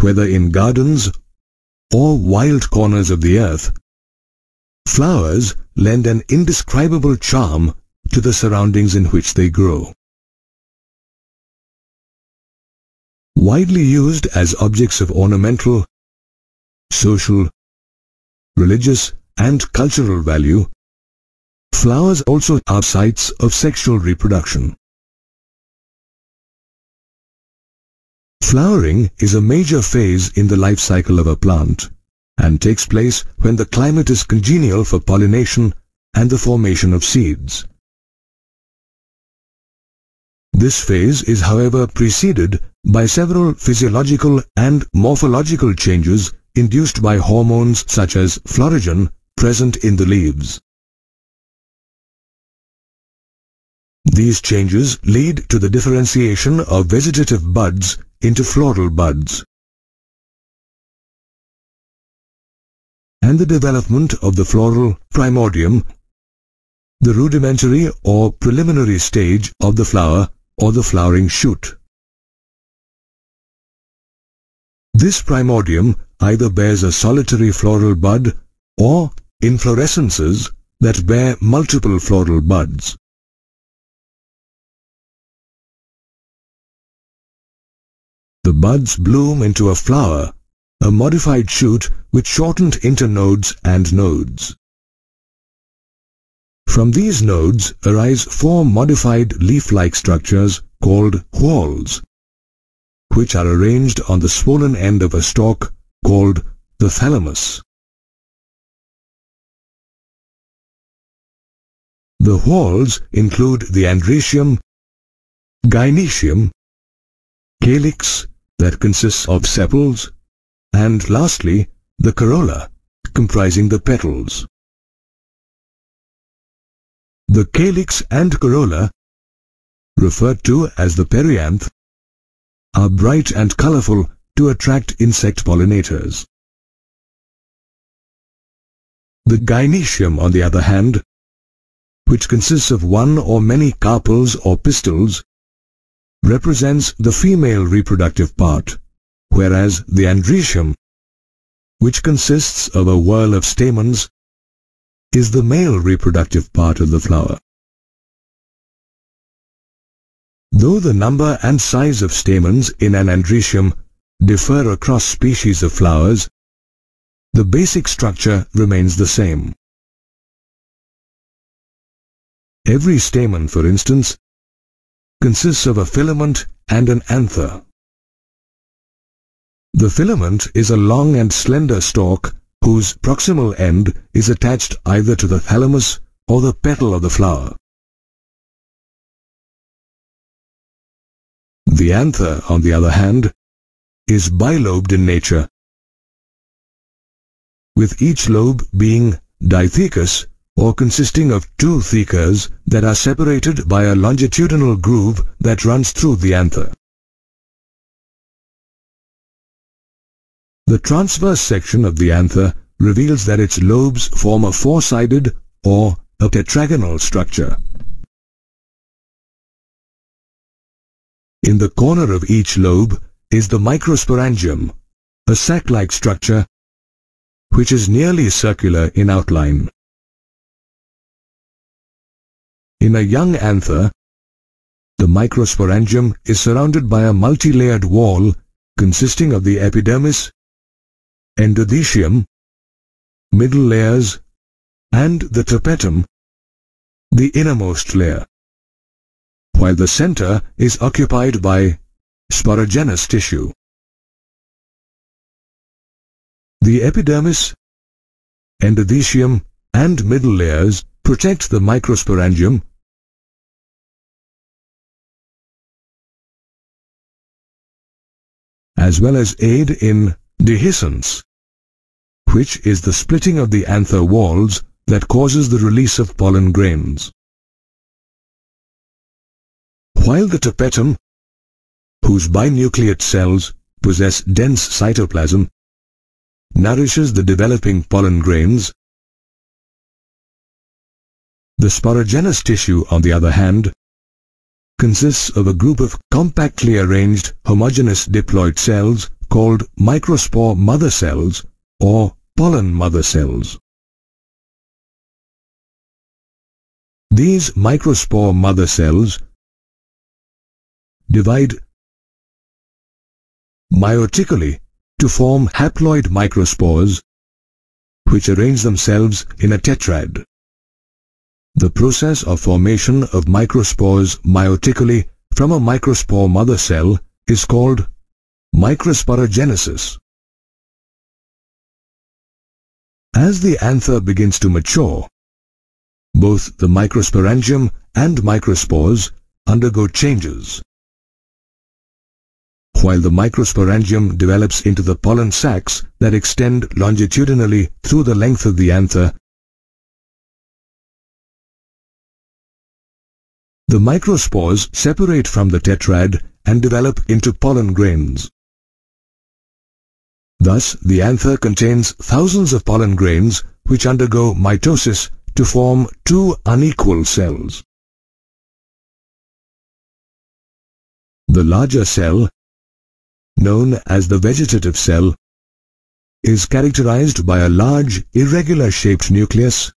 whether in gardens or wild corners of the earth, flowers lend an indescribable charm to the surroundings in which they grow. Widely used as objects of ornamental, social, religious and cultural value, flowers also are sites of sexual reproduction. Flowering is a major phase in the life cycle of a plant and takes place when the climate is congenial for pollination and the formation of seeds. This phase is however preceded by several physiological and morphological changes induced by hormones such as florigen present in the leaves. These changes lead to the differentiation of vegetative buds into floral buds and the development of the floral primordium, the rudimentary or preliminary stage of the flower or the flowering shoot. This primordium either bears a solitary floral bud or inflorescences that bear multiple floral buds. The buds bloom into a flower, a modified shoot with shortened internodes and nodes. From these nodes arise four modified leaf-like structures called whorls, which are arranged on the swollen end of a stalk called the thalamus. The whorls include the androecium, gynoecium, calyx that consists of sepals, and lastly, the corolla, comprising the petals. The calyx and corolla, referred to as the perianth, are bright and colorful to attract insect pollinators. The gynoecium, on the other hand, which consists of one or many carpels or pistils, represents the female reproductive part, whereas the androecium, which consists of a whorl of stamens, is the male reproductive part of the flower. Though the number and size of stamens in an androecium differ across species of flowers, the basic structure remains the same. Every stamen, for instance, consists of a filament and an anther. The filament is a long and slender stalk whose proximal end is attached either to the thalamus or the petal of the flower. The anther, on the other hand, is bilobed in nature, with each lobe being dithecous or consisting of two thecas that are separated by a longitudinal groove that runs through the anther. The transverse section of the anther reveals that its lobes form a four-sided or a tetragonal structure. In the corner of each lobe is the microsporangium, a sac-like structure which is nearly circular in outline. In a young anther, the microsporangium is surrounded by a multi-layered wall consisting of the epidermis, endothecium, middle layers, and the tapetum, the innermost layer while the center is occupied by sporogenous tissue. The epidermis, endothecium, and middle layers protect the microsporangium as well as aid in dehiscence, which is the splitting of the anther walls that causes the release of pollen grains. While the tapetum, whose binucleate cells possess dense cytoplasm, nourishes the developing pollen grains, the sporogenous tissue, on the other hand, consists of a group of compactly arranged homogeneous diploid cells called microspore mother cells or pollen mother cells. These microspore mother cells divide meiotically to form haploid microspores which arrange themselves in a tetrad. The process of formation of microspores meiotically from a microspore mother cell is called microsporogenesis. As the anther begins to mature, both the microsporangium and microspores undergo changes. While the microsporangium develops into the pollen sacs that extend longitudinally through the length of the anther, the microspores separate from the tetrad and develop into pollen grains. Thus, the anther contains thousands of pollen grains which undergo mitosis to form two unequal cells. The larger cell, known as the vegetative cell, is characterized by a large irregular-shaped nucleus,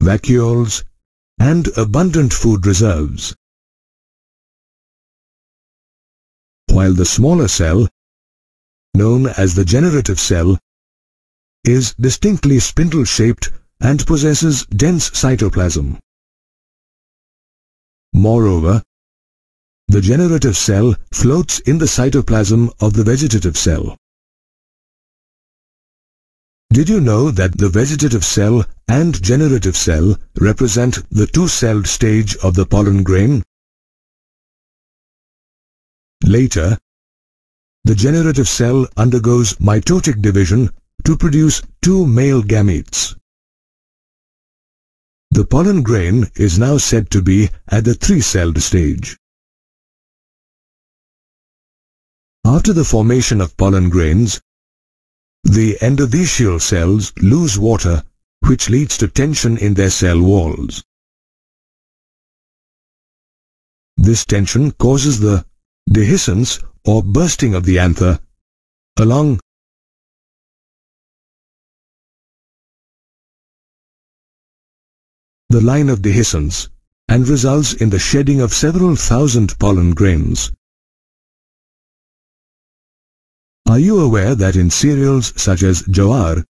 vacuoles, and abundant food reserves. While the smaller cell, known as the generative cell, is distinctly spindle-shaped and possesses dense cytoplasm. Moreover, the generative cell floats in the cytoplasm of the vegetative cell. Did you know that the vegetative cell and generative cell represent the two-celled stage of the pollen grain? Later, the generative cell undergoes mitotic division to produce two male gametes. The pollen grain is now said to be at the three-celled stage. After the formation of pollen grains, the endothecial cells lose water which leads to tension in their cell walls. This tension causes the dehiscence or bursting of the anther along the line of dehiscence and results in the shedding of several thousand pollen grains. Are you aware that in cereals such as jowar,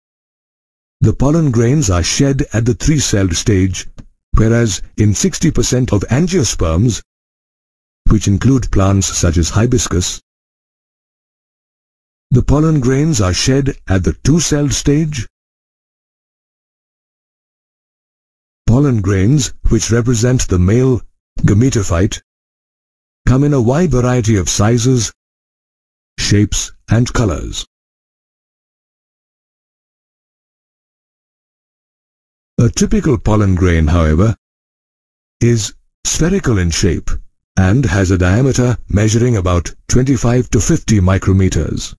the pollen grains are shed at the three-celled stage, whereas in 60% of angiosperms, which include plants such as hibiscus, the pollen grains are shed at the two-celled stage? Pollen grains, which represent the male gametophyte, come in a wide variety of sizes, shapes and colors. A typical pollen grain, however, is spherical in shape and has a diameter measuring about 25 to 50 micrometers.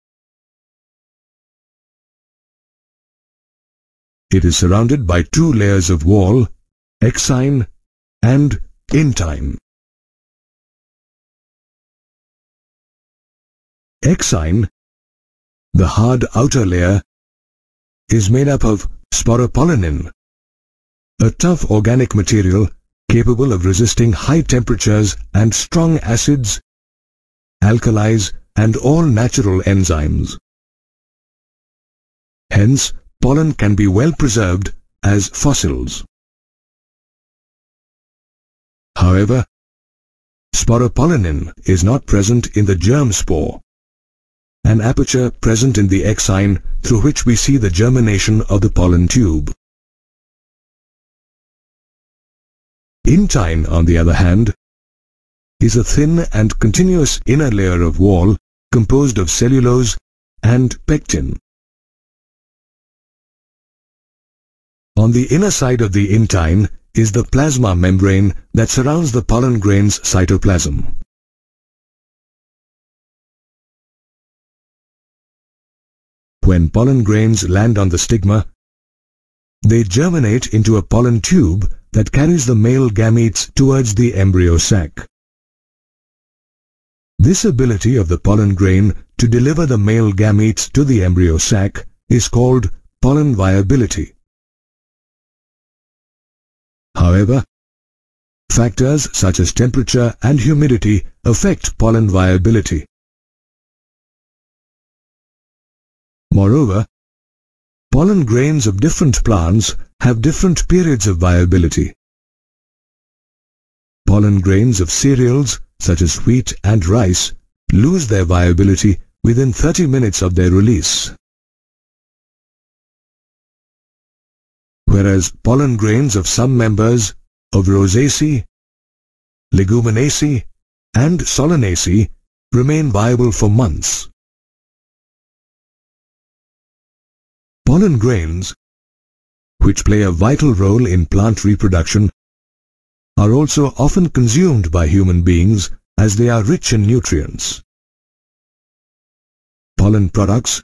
It is surrounded by two layers of wall exine, and intine. Exine, the hard outer layer, is made up of sporopollenin, a tough organic material capable of resisting high temperatures and strong acids, alkalis, and all natural enzymes. Hence, pollen can be well preserved as fossils. However, sporopollenin is not present in the germ pore, an aperture present in the exine through which we see the germination of the pollen tube. Intine, on the other hand, is a thin and continuous inner layer of wall composed of cellulose and pectin. On the inner side of the intine is the plasma membrane that surrounds the pollen grain's cytoplasm. When pollen grains land on the stigma, they germinate into a pollen tube that carries the male gametes towards the embryo sac. This ability of the pollen grain to deliver the male gametes to the embryo sac is called pollen viability. However, factors such as temperature and humidity affect pollen viability. Moreover, pollen grains of different plants have different periods of viability. Pollen grains of cereals such as wheat and rice lose their viability within 30 minutes of their release. Whereas pollen grains of some members of Rosaceae, Leguminosae and Solanaceae remain viable for months. Pollen grains, which play a vital role in plant reproduction, are also often consumed by human beings as they are rich in nutrients. Pollen products,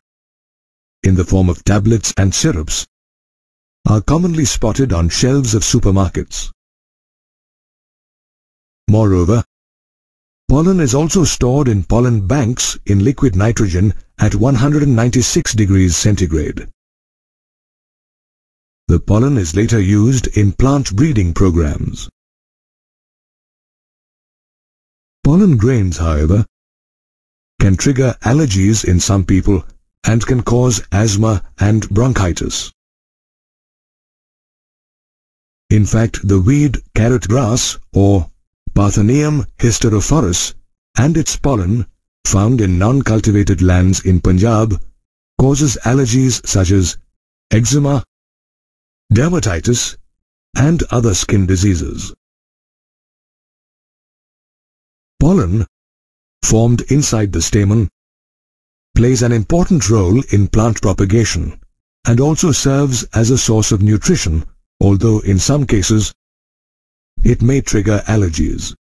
in the form of tablets and syrups, are commonly spotted on shelves of supermarkets. Moreover, pollen is also stored in pollen banks in liquid nitrogen at 196 degrees centigrade. The pollen is later used in plant breeding programs. Pollen grains, however, can trigger allergies in some people and can cause asthma and bronchitis. In fact, the weed carrot grass or Parthenium hysterophorus and its pollen found in non-cultivated lands in Punjab causes allergies such as eczema, dermatitis and other skin diseases. Pollen, formed inside the stamen, plays an important role in plant propagation and also serves as a source of nutrition, although in some cases it may trigger allergies.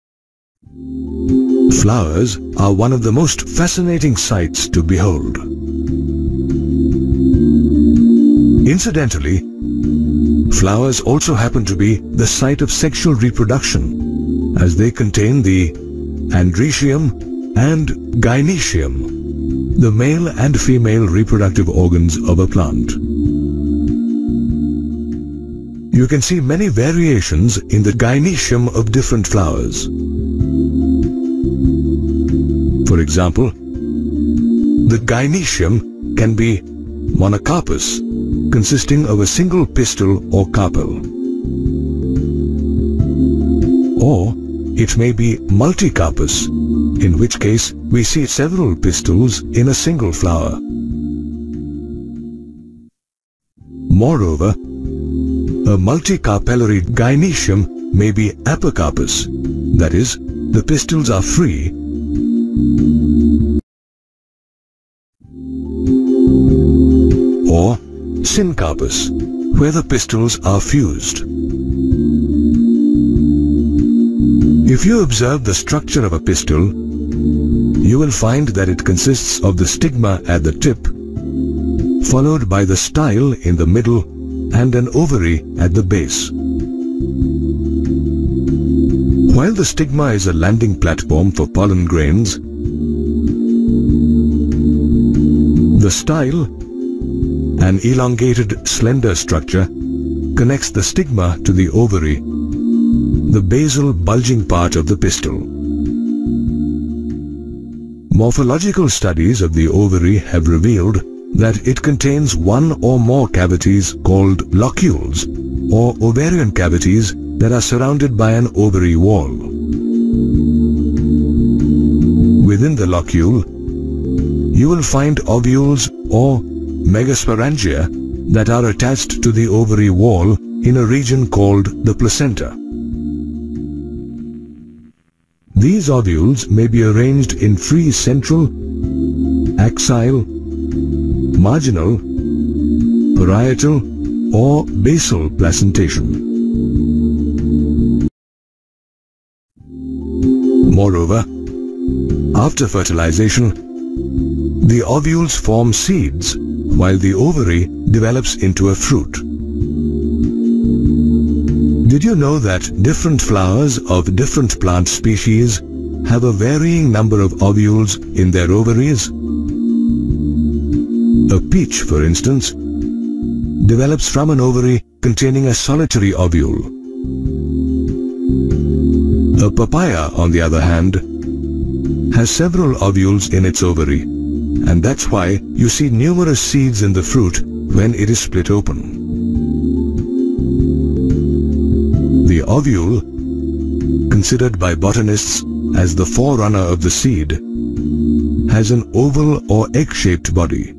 Flowers are one of the most fascinating sights to behold. Incidentally, flowers also happen to be the site of sexual reproduction as they contain the androecium and gynoecium, the male and female reproductive organs of a plant. You can see many variations in the gynoecium of different flowers. For example, the gynoecium can be monocarpous, consisting of a single pistil or carpel. Or it may be multicarpus, in which case we see several pistils in a single flower. Moreover, a multicarpellary gynoecium may be apocarpous, that is, the pistils are free syncarpous, where the pistils are fused. If you observe the structure of a pistil, you will find that it consists of the stigma at the tip, followed by the style in the middle and an ovary at the base. While the stigma is a landing platform for pollen grains, the style, an elongated slender structure, connects the stigma to the ovary the basal bulging part of the pistil. Morphological studies of the ovary have revealed that it contains one or more cavities called locules or ovarian cavities that are surrounded by an ovary wall. Within the locule, you will find ovules or megasporangia that are attached to the ovary wall in a region called the placenta. These ovules may be arranged in free central, axile, marginal, parietal or basal placentation. Moreover, after fertilization, the ovules form seeds while the ovary develops into a fruit. Did you know that different flowers of different plant species have a varying number of ovules in their ovaries? A peach, for instance, develops from an ovary containing a solitary ovule. A papaya, on the other hand, has several ovules in its ovary, and that's why you see numerous seeds in the fruit when it is split open. The ovule, considered by botanists as the forerunner of the seed, has an oval or egg-shaped body.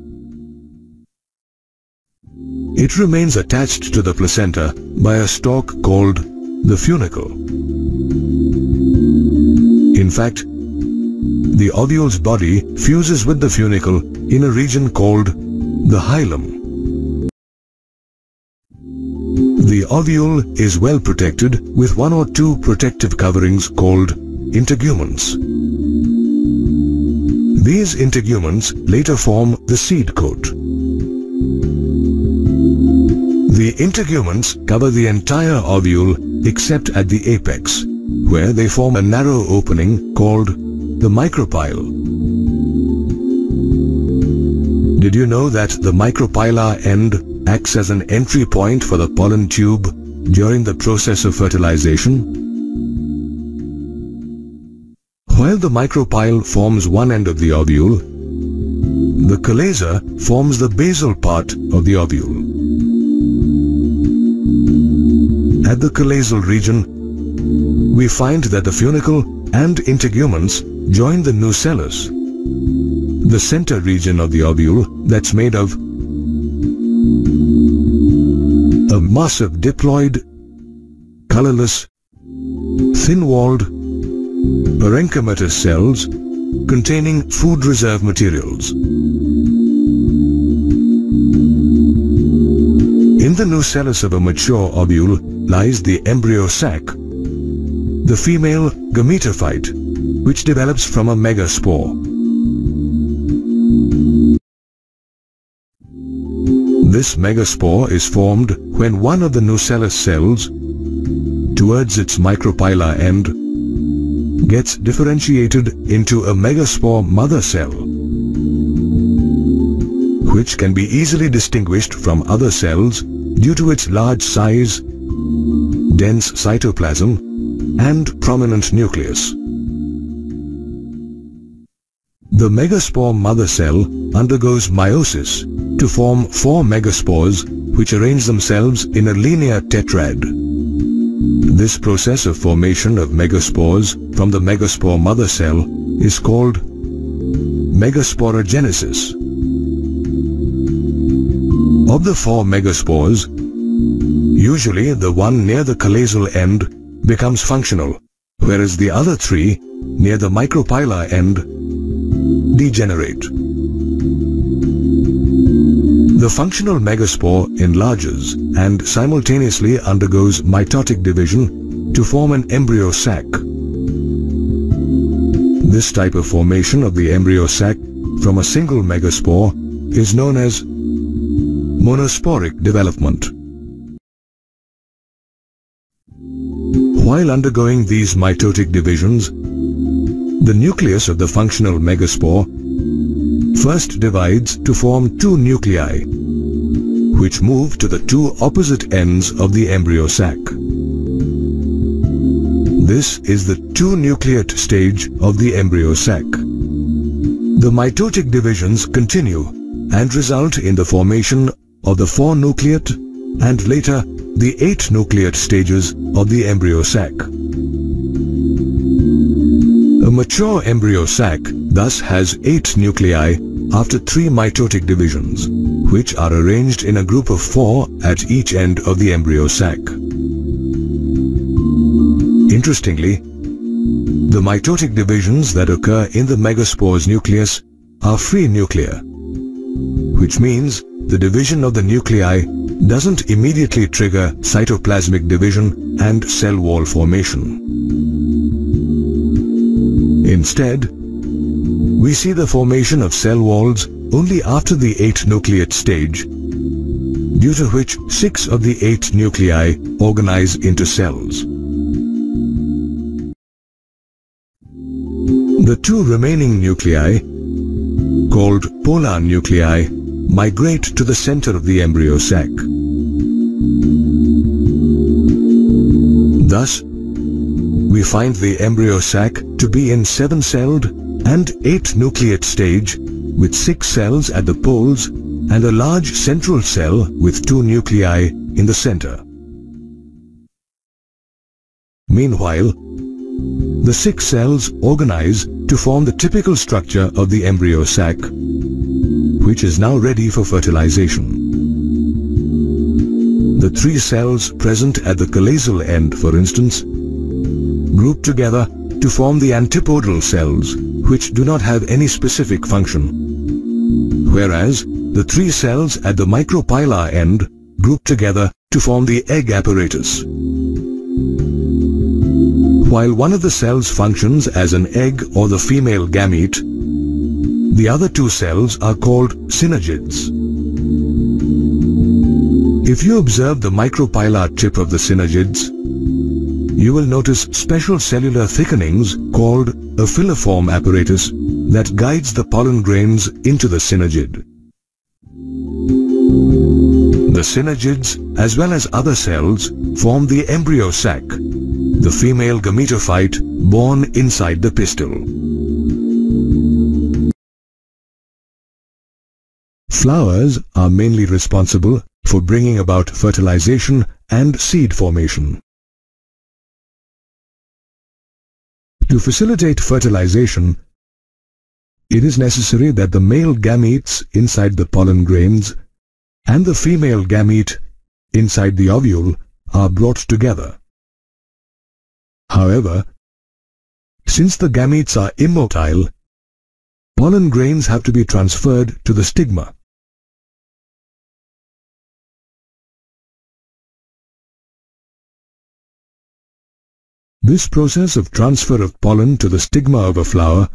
It remains attached to the placenta by a stalk called the funicle. In fact, the ovule's body fuses with the funicle in a region called the hilum. The ovule is well protected with one or two protective coverings called integuments. These integuments later form the seed coat. The integuments cover the entire ovule except at the apex, where they form a narrow opening called the micropyle. Did you know that the micropylar end acts as an entry point for the pollen tube during the process of fertilization? While the micropyle forms one end of the ovule, the chalaza forms the basal part of the ovule. At the chalazal region, we find that the funicle and integuments join the nucellus, the center region of the ovule that's made of a massive diploid, colorless, thin-walled parenchymatous cells containing food reserve materials. In the nucellus of a mature ovule lies the embryo sac, the female gametophyte, which develops from a megaspore. This megaspore is formed when one of the nucellus cells, towards its micropylar end, gets differentiated into a megaspore mother cell, which can be easily distinguished from other cells due to its large size, dense cytoplasm, and prominent nucleus. The megaspore mother cell undergoes meiosis to form four megaspores which arrange themselves in a linear tetrad. This process of formation of megaspores from the megaspore mother cell is called megasporogenesis. Of the four megaspores, usually the one near the chalazal end becomes functional, whereas the other three near the micropylar end degenerate. The functional megaspore enlarges and simultaneously undergoes mitotic division to form an embryo sac. This type of formation of the embryo sac from a single megaspore is known as monosporic development. While undergoing these mitotic divisions, the nucleus of the functional megaspore first divides to form two nuclei, which move to the two opposite ends of the embryo sac. This is the two-nucleate stage of the embryo sac. The mitotic divisions continue and result in the formation of the four-nucleate and later the eight-nucleate stages of the embryo sac. A mature embryo sac thus has eight nuclei after three mitotic divisions, which are arranged in a group of four at each end of the embryo sac. Interestingly, the mitotic divisions that occur in the megaspore's nucleus are free nuclear, which means the division of the nuclei doesn't immediately trigger cytoplasmic division and cell wall formation. Instead, we see the formation of cell walls only after the 8 nucleate stage, due to which 6 of the 8 nuclei organize into cells. The two remaining nuclei, called polar nuclei, migrate to the center of the embryo sac. Thus, we find the embryo sac to be in seven-celled and eight-nucleate stage with six cells at the poles and a large central cell with two nuclei in the center. Meanwhile, the six cells organize to form the typical structure of the embryo sac, which is now ready for fertilization. The three cells present at the chalazial end, for instance, group together to form the antipodal cells, which do not have any specific function. Whereas, the three cells at the micropylar end group together to form the egg apparatus. While one of the cells functions as an egg or the female gamete, the other two cells are called synergids. If you observe the micropylar tip of the synergids, you will notice special cellular thickenings called a filiform apparatus that guides the pollen grains into the synergid. The synergids, as well as other cells, form the embryo sac, the female gametophyte born inside the pistil. Flowers are mainly responsible for bringing about fertilization and seed formation. To facilitate fertilization, it is necessary that the male gametes inside the pollen grains and the female gamete inside the ovule are brought together. However, since the gametes are immotile, pollen grains have to be transferred to the stigma. This process of transfer of pollen to the stigma of a flower,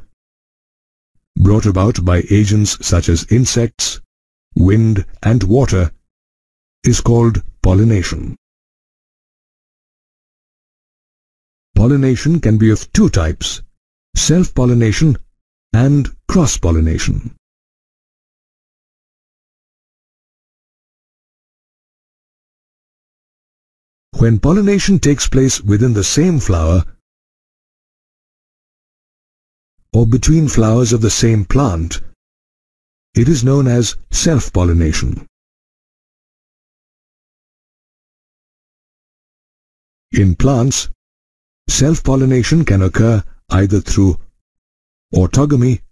brought about by agents such as insects, wind and water, is called pollination. Pollination can be of two types, self-pollination and cross-pollination. When pollination takes place within the same flower or between flowers of the same plant, it is known as self-pollination. In plants, self-pollination can occur either through autogamy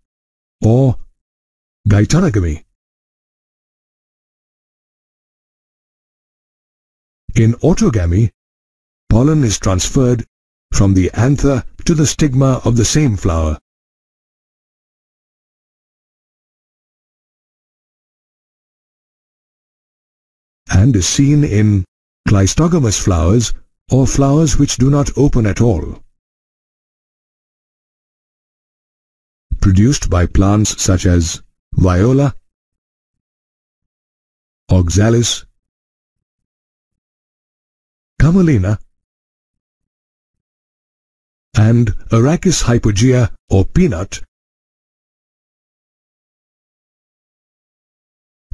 or geitonogamy. In autogamy, pollen is transferred from the anther to the stigma of the same flower. and is seen in cleistogamous flowers or flowers which do not open at all. Produced by plants such as viola, oxalis, Commelina, and Arachis hypogaea or peanut.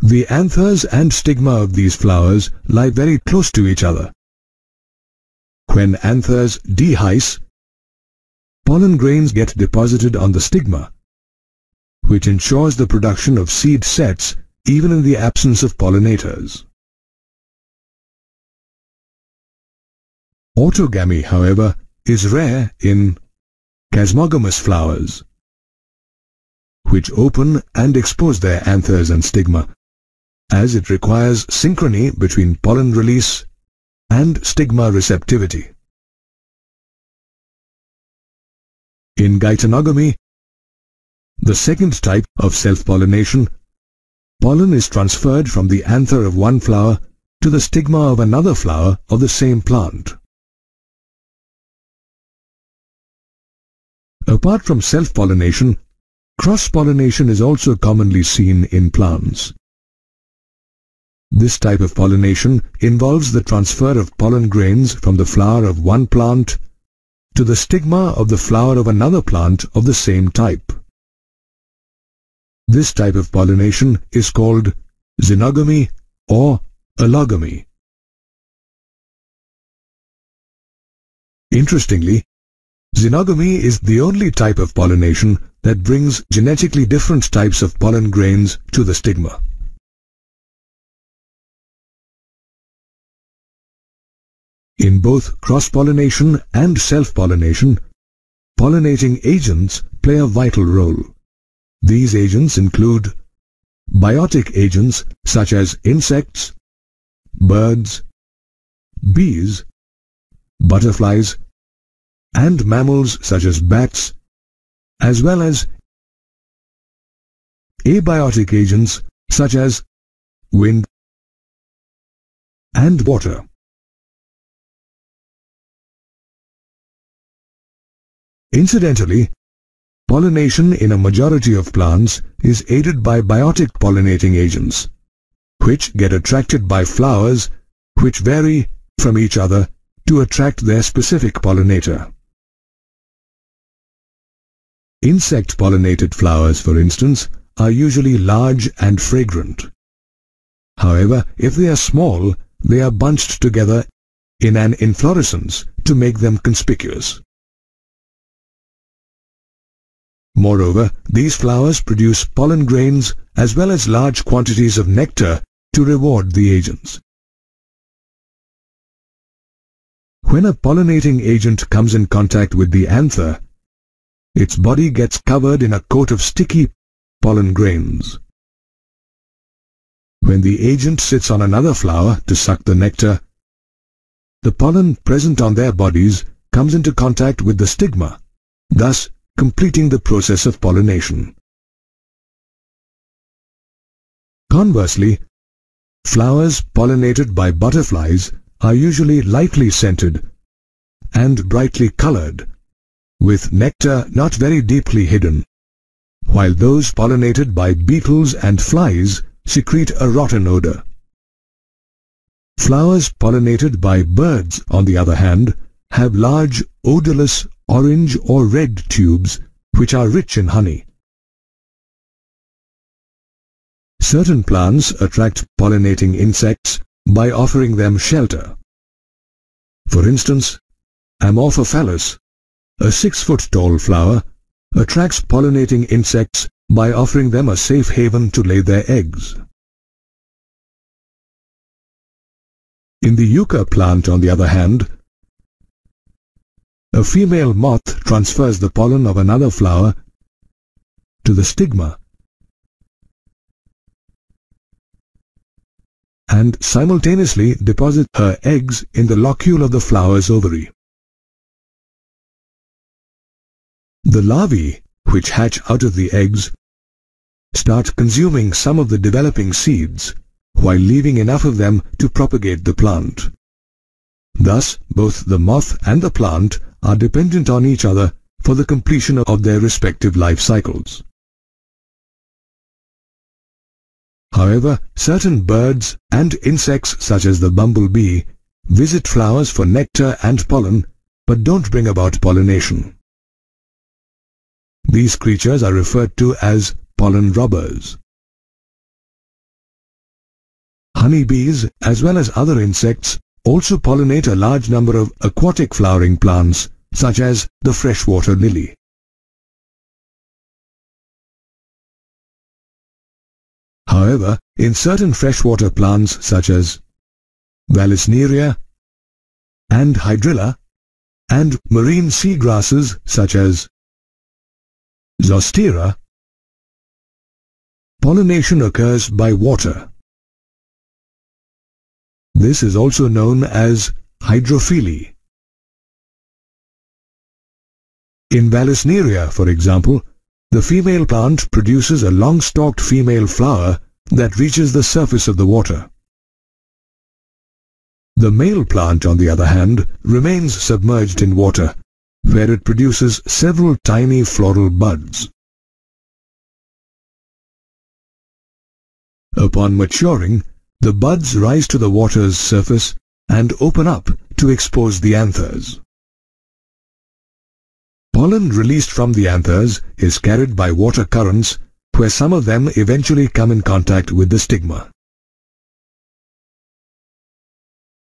The anthers and stigma of these flowers lie very close to each other. When anthers dehisce, pollen grains get deposited on the stigma, which ensures the production of seed sets even in the absence of pollinators. Autogamy, however, is rare in chasmogamous flowers, which open and expose their anthers and stigma, as it requires synchrony between pollen release and stigma receptivity. In geitonogamy, the second type of self-pollination, pollen is transferred from the anther of one flower to the stigma of another flower of the same plant. Apart from self-pollination, cross-pollination is also commonly seen in plants. This type of pollination involves the transfer of pollen grains from the flower of one plant to the stigma of the flower of another plant of the same type. This type of pollination is called xenogamy or allogamy. Interestingly, xenogamy is the only type of pollination that brings genetically different types of pollen grains to the stigma. In both cross-pollination and self-pollination, pollinating agents play a vital role. These agents include biotic agents such as insects, birds, bees, butterflies, and mammals such as bats, as well as abiotic agents such as wind and water. Incidentally, pollination in a majority of plants is aided by biotic pollinating agents, which get attracted by flowers which vary from each other to attract their specific pollinator. Insect-pollinated flowers, for instance, are usually large and fragrant. However, if they are small, they are bunched together in an inflorescence to make them conspicuous. Moreover, these flowers produce pollen grains as well as large quantities of nectar to reward the agents. When a pollinating agent comes in contact with the anther, its body gets covered in a coat of sticky pollen grains. When the agent sits on another flower to suck the nectar, the pollen present on their bodies comes into contact with the stigma, thus completing the process of pollination. Conversely, flowers pollinated by butterflies are usually lightly scented and brightly colored, with nectar not very deeply hidden, while those pollinated by beetles and flies secrete a rotten odor. Flowers pollinated by birds, on the other hand, have large odorless orange or red tubes which are rich in honey. Certain plants attract pollinating insects by offering them shelter. For instance, Amorphophallus, a six-foot-tall flower, attracts pollinating insects by offering them a safe haven to lay their eggs. In the yucca plant, on the other hand, a female moth transfers the pollen of another flower to the stigma and simultaneously deposits her eggs in the locule of the flower's ovary. The larvae, which hatch out of the eggs, start consuming some of the developing seeds while leaving enough of them to propagate the plant. Thus, both the moth and the plant are dependent on each other for the completion of their respective life cycles. However, certain birds and insects such as the bumblebee visit flowers for nectar and pollen but don't bring about pollination. These creatures are referred to as pollen robbers. Honeybees as well as other insects also pollinate a large number of aquatic flowering plants such as the freshwater lily. However, in certain freshwater plants such as Vallisneria and Hydrilla and marine seagrasses such as Zostera, pollination occurs by water. This is also known as hydrophily. In Vallisneria, for example, the female plant produces a long-stalked female flower that reaches the surface of the water. The male plant, on the other hand, remains submerged in water, where it produces several tiny floral buds. Upon maturing, the buds rise to the water's surface and open up to expose the anthers. Pollen released from the anthers is carried by water currents where some of them eventually come in contact with the stigma.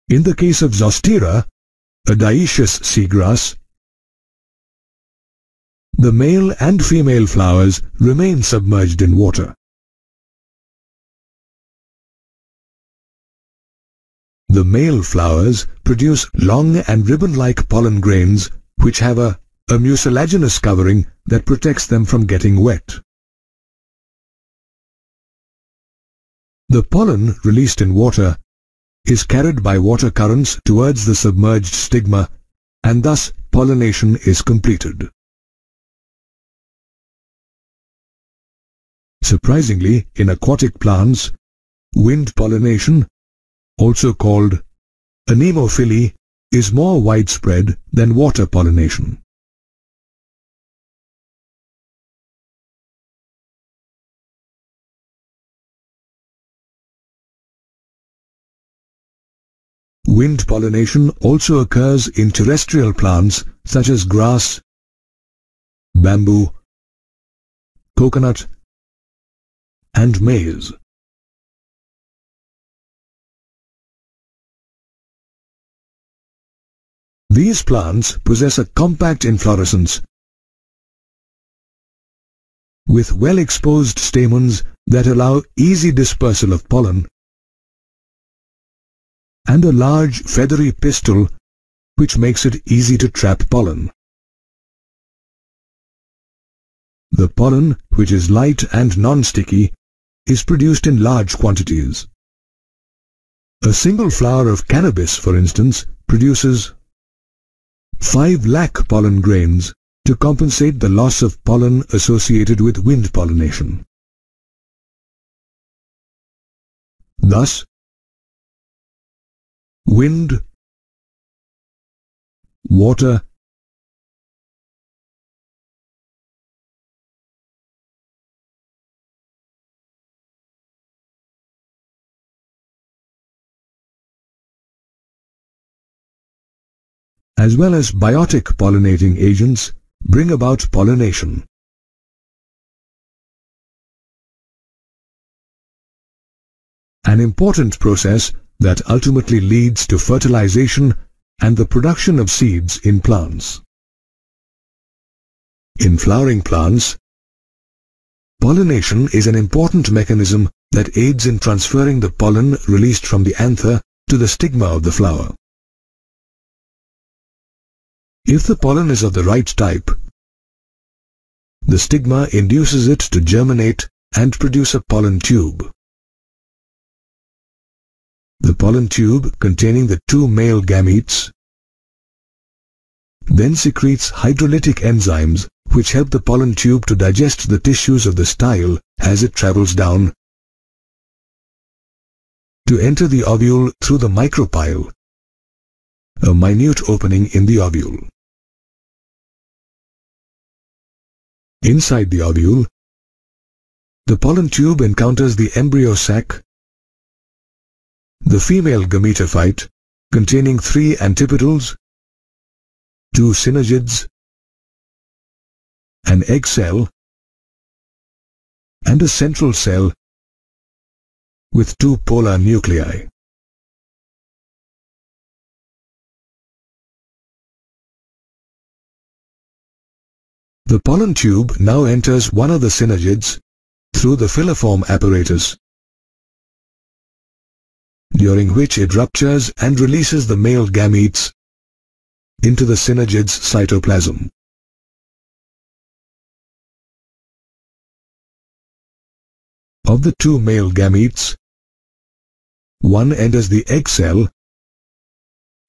In the case of Zostera, a dioecious seagrass, the male and female flowers remain submerged in water. The male flowers produce long and ribbon-like pollen grains which have a, a mucilaginous covering that protects them from getting wet. The pollen released in water is carried by water currents towards the submerged stigma and thus pollination is completed. Surprisingly, in aquatic plants, wind pollination also called anemophily, is more widespread than water pollination. Wind pollination also occurs in terrestrial plants such as grass, bamboo, coconut, and maize. These plants possess a compact inflorescence with well-exposed stamens that allow easy dispersal of pollen and a large feathery pistil which makes it easy to trap pollen. The pollen, which is light and non-sticky, is produced in large quantities. A single flower of cannabis, for instance, produces 5 lakh pollen grains to compensate the loss of pollen associated with wind pollination. Thus, wind, water, as well as biotic pollinating agents bring about pollination. An important process that ultimately leads to fertilization and the production of seeds in plants. In flowering plants, pollination is an important mechanism that aids in transferring the pollen released from the anther to the stigma of the flower. If the pollen is of the right type, the stigma induces it to germinate and produce a pollen tube. The pollen tube containing the two male gametes then secretes hydrolytic enzymes which help the pollen tube to digest the tissues of the style as it travels down to enter the ovule through the micropyle, a minute opening in the ovule. Inside the ovule, the pollen tube encounters the embryo sac, the female gametophyte, containing three antipodals, two synergids, an egg cell, and a central cell with two polar nuclei. The pollen tube now enters one of the synergids through the filiform apparatus, during which it ruptures and releases the male gametes into the synergid's cytoplasm. Of the two male gametes, one enters the egg cell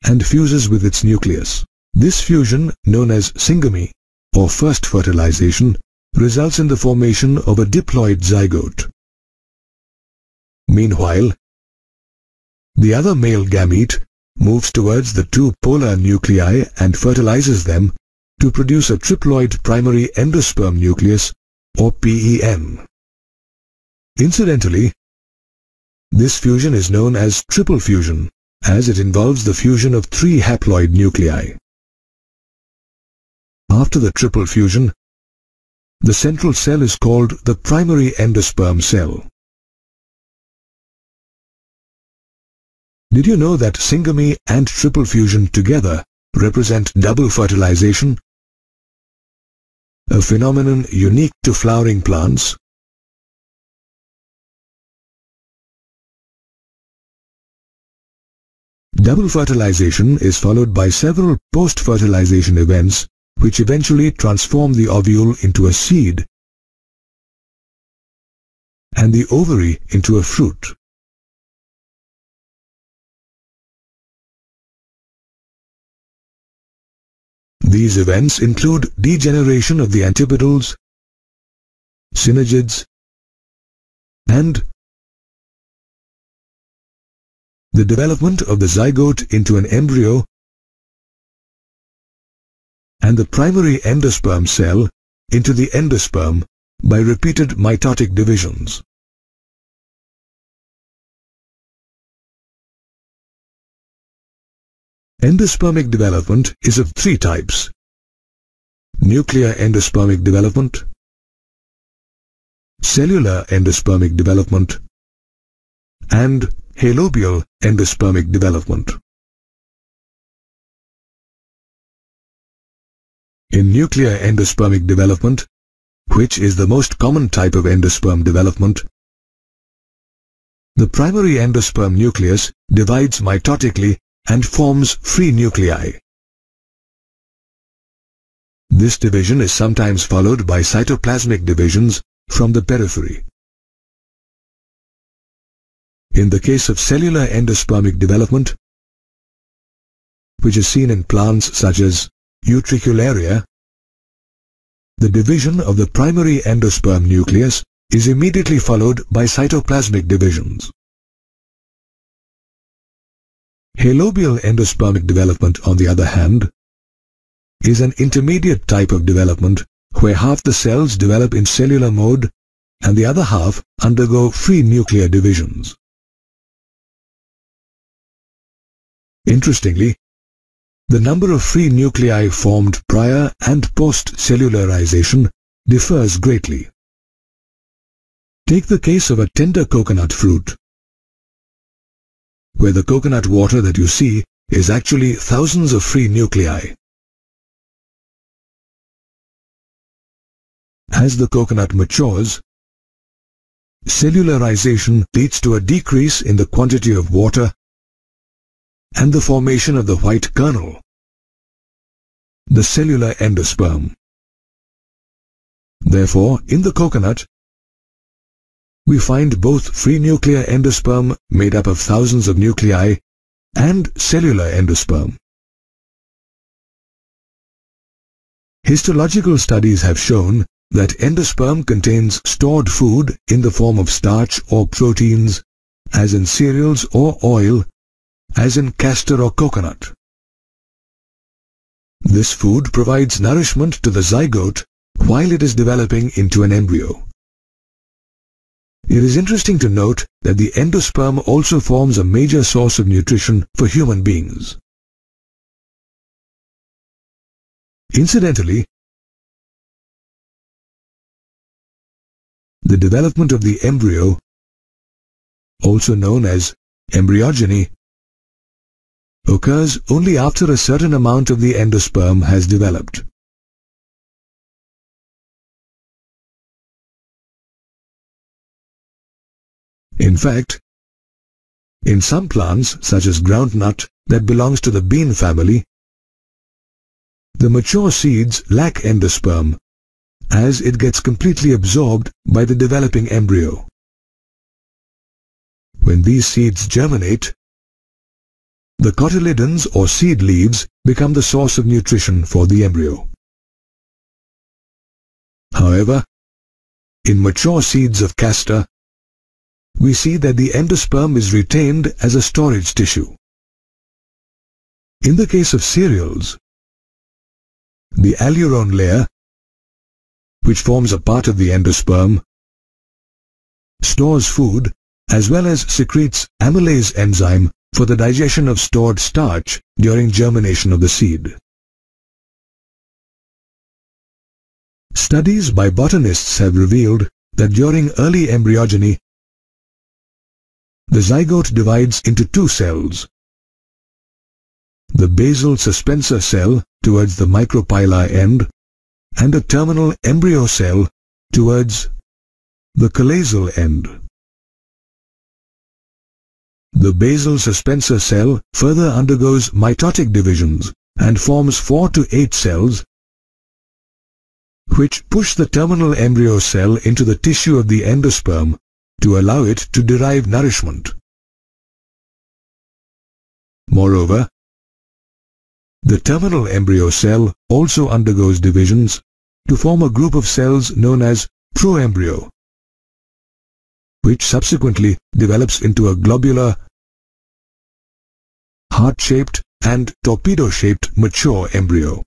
and fuses with its nucleus. This fusion, known as syngamy, or first fertilization results in the formation of a diploid zygote. Meanwhile, the other male gamete moves towards the two polar nuclei and fertilizes them to produce a triploid primary endosperm nucleus or PEN. Incidentally, this fusion is known as triple fusion as it involves the fusion of three haploid nuclei. After the triple fusion, the central cell is called the primary endosperm cell. Did you know that syngamy and triple fusion together represent double fertilization? A phenomenon unique to flowering plants. Double fertilization is followed by several post-fertilization events which eventually transform the ovule into a seed and the ovary into a fruit. These events include degeneration of the antipodals, synergids, and the development of the zygote into an embryo and the primary endosperm cell into the endosperm by repeated mitotic divisions. Endospermic development is of three types. Nuclear endospermic development, cellular endospermic development, and helobial endospermic development. In nuclear endospermic development, which is the most common type of endosperm development, the primary endosperm nucleus divides mitotically and forms free nuclei. This division is sometimes followed by cytoplasmic divisions from the periphery. In the case of cellular endospermic development, which is seen in plants such as Utricularia, the division of the primary endosperm nucleus is immediately followed by cytoplasmic divisions. Helobial endospermic development, on the other hand, is an intermediate type of development where half the cells develop in cellular mode and the other half undergo free nuclear divisions. Interestingly, the number of free nuclei formed prior and post-cellularization differs greatly. Take the case of a tender coconut fruit where the coconut water that you see is actually thousands of free nuclei. As the coconut matures, cellularization leads to a decrease in the quantity of water and the formation of the white kernel, the cellular endosperm. Therefore, in the coconut, we find both free nuclear endosperm made up of thousands of nuclei and cellular endosperm. Histological studies have shown that endosperm contains stored food in the form of starch or proteins, as in cereals or oil, as in castor or coconut. This food provides nourishment to the zygote while it is developing into an embryo. It is interesting to note that the endosperm also forms a major source of nutrition for human beings. Incidentally, the development of the embryo, also known as embryogeny, occurs only after a certain amount of the endosperm has developed. In fact, in some plants, such as groundnut, that belongs to the bean family, the mature seeds lack endosperm, as it gets completely absorbed by the developing embryo. When these seeds germinate, the cotyledons or seed leaves become the source of nutrition for the embryo. However, in mature seeds of castor, we see that the endosperm is retained as a storage tissue. In the case of cereals, the aleurone layer, which forms a part of the endosperm, stores food as well as secretes amylase enzyme for the digestion of stored starch during germination of the seed. Studies by botanists have revealed that during early embryogeny, the zygote divides into two cells. The basal suspensor cell towards the micropylar end and a terminal embryo cell towards the chalazal end. The basal suspensor cell further undergoes mitotic divisions and forms 4 to 8 cells which push the terminal embryo cell into the tissue of the endosperm to allow it to derive nourishment. Moreover, the terminal embryo cell also undergoes divisions to form a group of cells known as proembryo, which subsequently develops into a globular, heart-shaped and torpedo-shaped mature embryo.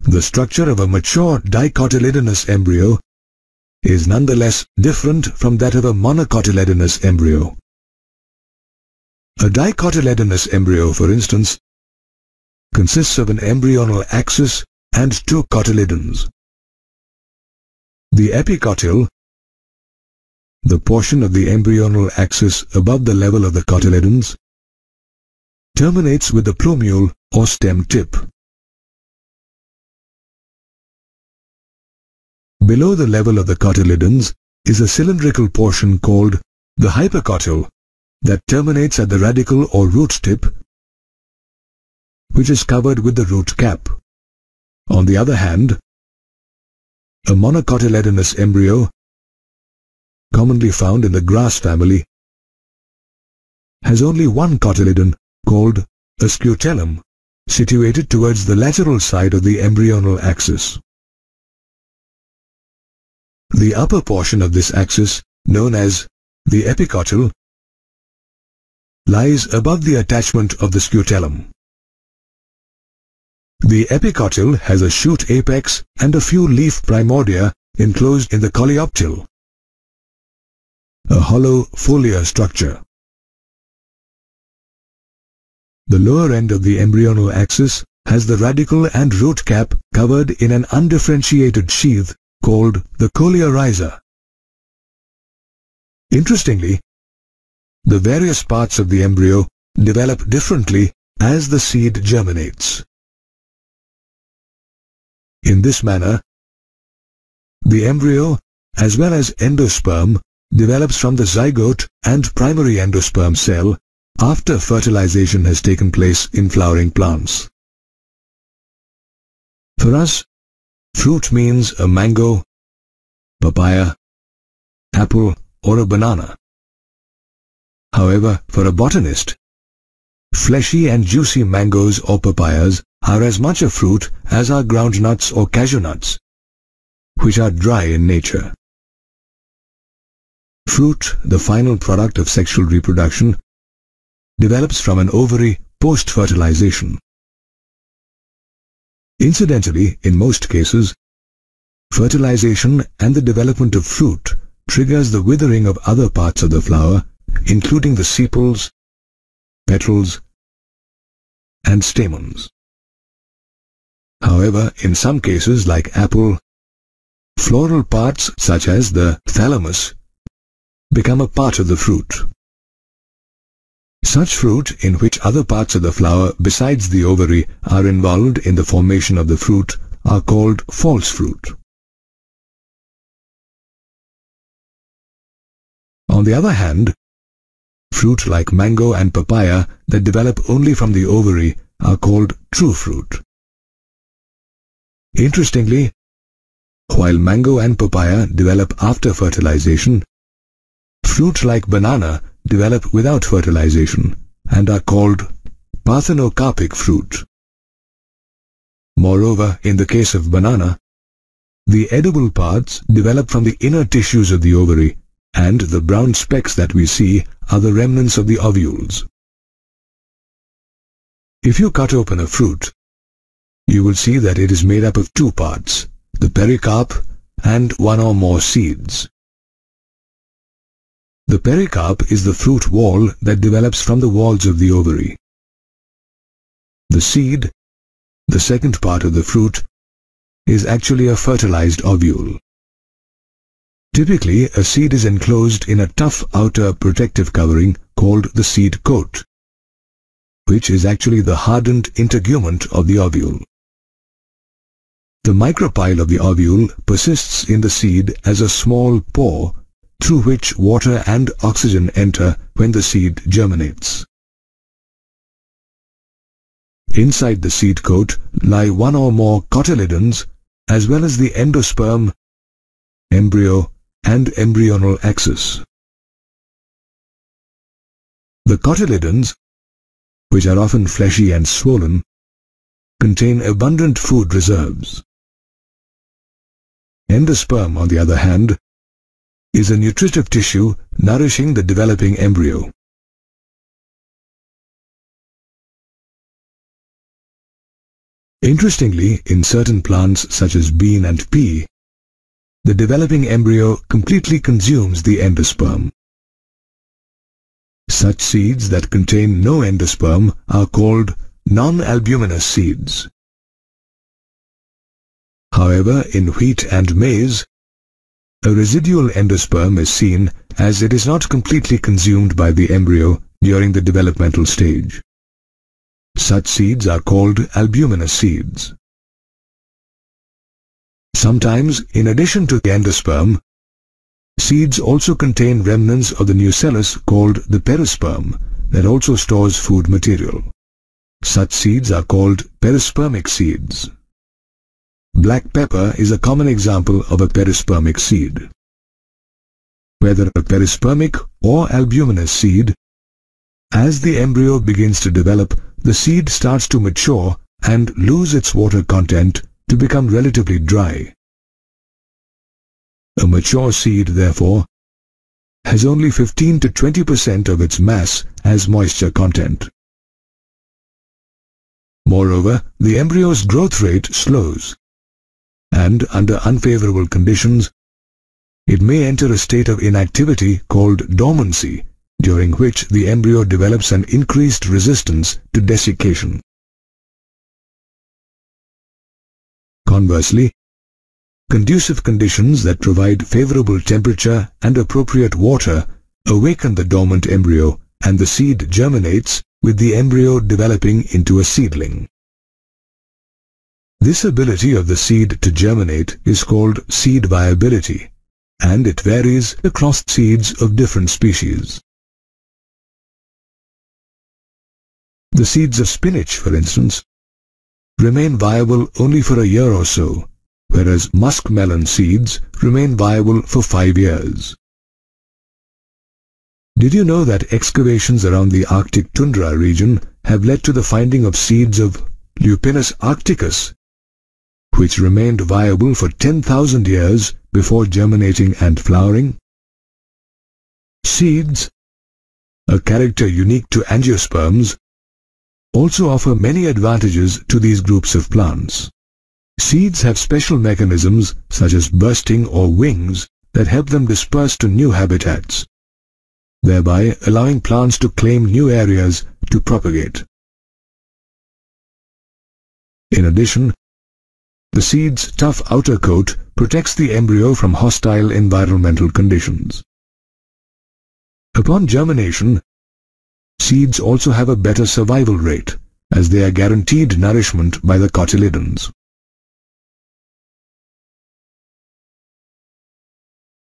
The structure of a mature dicotyledonous embryo is nonetheless different from that of a monocotyledonous embryo. A dicotyledonous embryo, for instance, consists of an embryonal axis and two cotyledons. The epicotyl, the portion of the embryonal axis above the level of the cotyledons, terminates with the plumule or stem tip. Below the level of the cotyledons is a cylindrical portion called the hypocotyl that terminates at the radicle or root tip which is covered with the root cap. On the other hand, a monocotyledonous embryo, commonly found in the grass family, has only one cotyledon called a scutellum, situated towards the lateral side of the embryonal axis. The upper portion of this axis, known as the epicotyl, lies above the attachment of the scutellum. The epicotyl has a shoot apex and a few leaf primordia enclosed in the coleoptile, a hollow foliar structure. The lower end of the embryonal axis has the radicle and root cap covered in an undifferentiated sheath called the coleorhiza. Interestingly, the various parts of the embryo develop differently as the seed germinates. In this manner, the embryo as well as endosperm develops from the zygote and primary endosperm cell after fertilization has taken place in flowering plants. For us, fruit means a mango, papaya, apple or a banana. However, for a botanist, fleshy and juicy mangoes or papayas are as much a fruit as are groundnuts or cashew nuts, which are dry in nature. Fruit, the final product of sexual reproduction, develops from an ovary post-fertilization. Incidentally, in most cases, fertilization and the development of fruit triggers the withering of other parts of the flower, including the sepals, petals, and stamens. However, in some cases like apple, floral parts such as the thalamus become a part of the fruit. Such fruit in which other parts of the flower besides the ovary are involved in the formation of the fruit are called false fruit. On the other hand, fruit like mango and papaya that develop only from the ovary are called true fruit. Interestingly, while mango and papaya develop after fertilization, fruit like banana develop without fertilization and are called parthenocarpic fruit. Moreover, in the case of banana, the edible parts develop from the inner tissues of the ovary and the brown specks that we see are the remnants of the ovules. If you cut open a fruit, you will see that it is made up of two parts, the pericarp and one or more seeds. The pericarp is the fruit wall that develops from the walls of the ovary. The seed, the second part of the fruit, is actually a fertilized ovule. Typically, a seed is enclosed in a tough outer protective covering called the seed coat, which is actually the hardened integument of the ovule. The micropyle of the ovule persists in the seed as a small pore through which water and oxygen enter when the seed germinates. Inside the seed coat lie one or more cotyledons as well as the endosperm, embryo and embryonal axis. The cotyledons, which are often fleshy and swollen, contain abundant food reserves. Endosperm, on the other hand, is a nutritive tissue nourishing the developing embryo. Interestingly, in certain plants such as bean and pea, the developing embryo completely consumes the endosperm. Such seeds that contain no endosperm are called non-albuminous seeds. However, in wheat and maize, a residual endosperm is seen as it is not completely consumed by the embryo during the developmental stage. Such seeds are called albuminous seeds. Sometimes, in addition to the endosperm, seeds also contain remnants of the nucellus called the perisperm that also stores food material. Such seeds are called perispermic seeds. Black pepper is a common example of a perispermic seed. Whether a perispermic or albuminous seed, as the embryo begins to develop, the seed starts to mature and lose its water content to become relatively dry. A mature seed, therefore, has only 15 to 20% of its mass as moisture content. Moreover, the embryo's growth rate slows and under unfavorable conditions, it may enter a state of inactivity called dormancy, during which the embryo develops an increased resistance to desiccation. Conversely, conducive conditions that provide favorable temperature and appropriate water awaken the dormant embryo and the seed germinates with the embryo developing into a seedling. This ability of the seed to germinate is called seed viability, and it varies across seeds of different species. The seeds of spinach, for instance, remain viable only for a year or so, whereas muskmelon seeds remain viable for five years. Did you know that excavations around the Arctic tundra region have led to the finding of seeds of Lupinus arcticus which remained viable for 10,000 years before germinating and flowering. Seeds, a character unique to angiosperms, also offer many advantages to these groups of plants. Seeds have special mechanisms such as bursting or wings that help them disperse to new habitats, thereby allowing plants to claim new areas to propagate. In addition, the seed's tough outer coat protects the embryo from hostile environmental conditions. Upon germination, seeds also have a better survival rate as they are guaranteed nourishment by the cotyledons.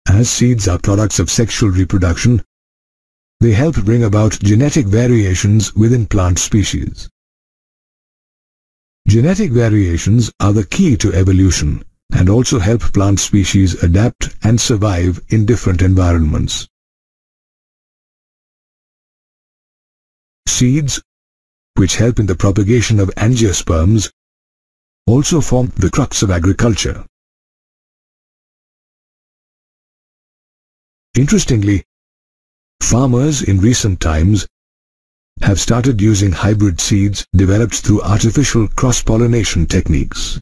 As seeds are products of sexual reproduction, they help bring about genetic variations within plant species. Genetic variations are the key to evolution and also help plant species adapt and survive in different environments. Seeds, which help in the propagation of angiosperms, also form the crux of agriculture. Interestingly, farmers in recent times have started using hybrid seeds developed through artificial cross-pollination techniques.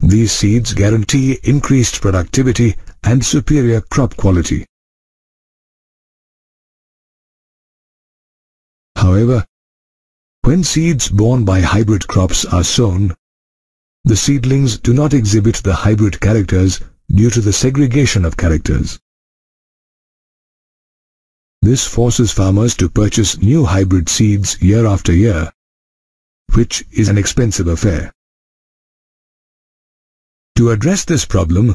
These seeds guarantee increased productivity and superior crop quality. However, when seeds borne by hybrid crops are sown, the seedlings do not exhibit the hybrid characters due to the segregation of characters. This forces farmers to purchase new hybrid seeds year after year, which is an expensive affair. To address this problem,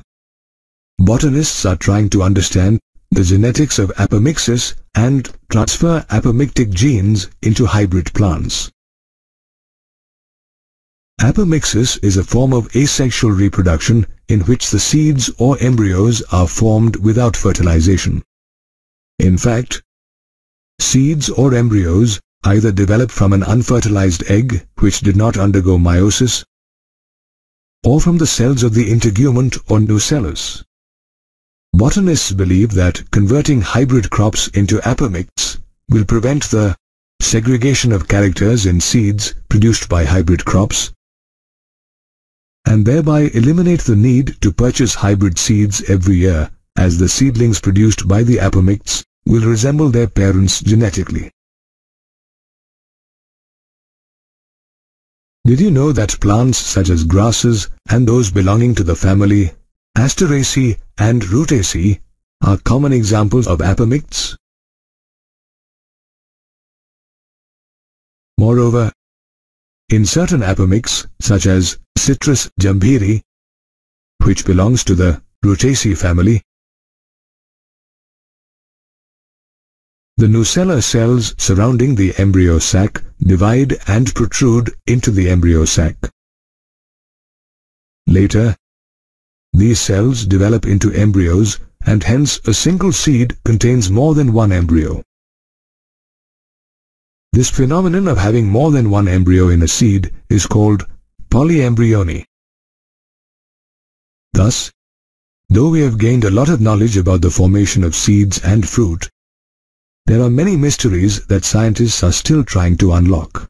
botanists are trying to understand the genetics of apomixis and transfer apomictic genes into hybrid plants. Apomixis is a form of asexual reproduction in which the seeds or embryos are formed without fertilization. In fact, seeds or embryos either develop from an unfertilized egg which did not undergo meiosis or from the cells of the integument or nucellus. Botanists believe that converting hybrid crops into apomicts will prevent the segregation of characters in seeds produced by hybrid crops and thereby eliminate the need to purchase hybrid seeds every year as the seedlings produced by the apomicts will resemble their parents genetically. Did you know that plants such as grasses and those belonging to the family Asteraceae and Rutaceae are common examples of apomicts? Moreover, in certain apomicts such as Citrus jambhiri, which belongs to the Rutaceae family, The nucellar cells surrounding the embryo sac divide and protrude into the embryo sac. Later, these cells develop into embryos and hence a single seed contains more than one embryo. This phenomenon of having more than one embryo in a seed is called polyembryony. Thus, though we have gained a lot of knowledge about the formation of seeds and fruit, there are many mysteries that scientists are still trying to unlock.